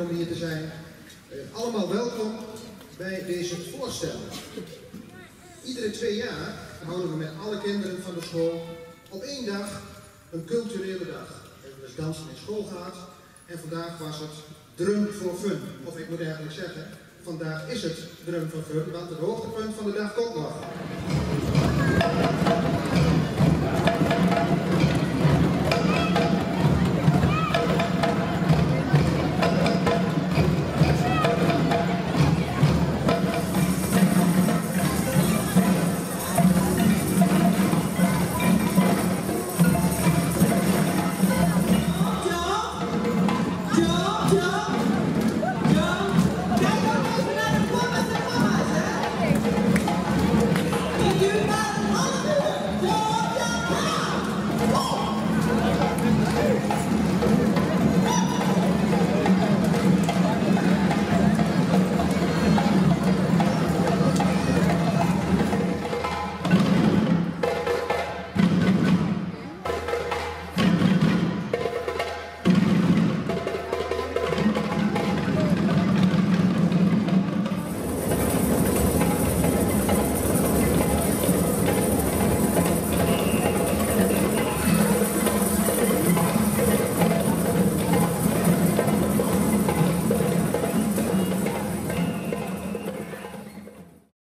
om hier te zijn. Eh, allemaal welkom bij deze voorstelling. Iedere twee jaar houden we met alle kinderen van de school op één dag een culturele dag. We dus dansen in school gehad en vandaag was het drum voor fun. Of ik moet eigenlijk zeggen, vandaag is het drum voor fun, want het hoogtepunt van de dag komt nog. Oh!